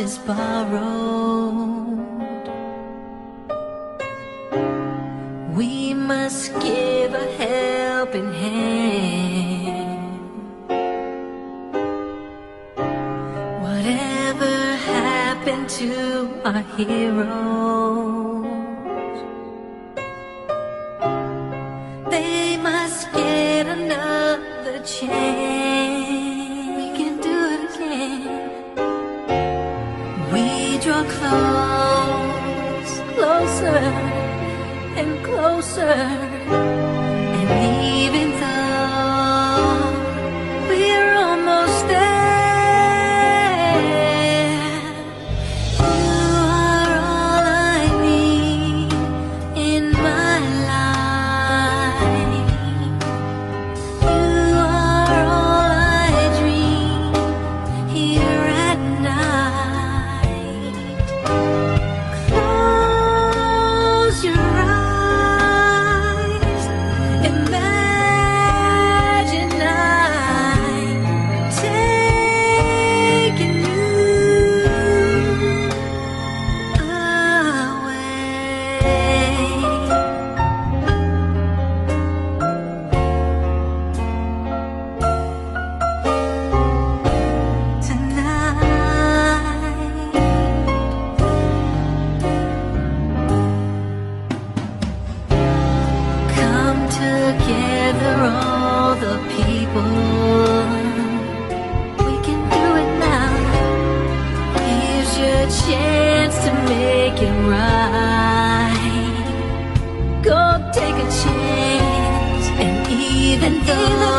is borrowed. We must give a helping hand. Whatever happened to our heroes, they must get another chance. draw close, closer and closer, and me. can ride. Go take a chance, and even though.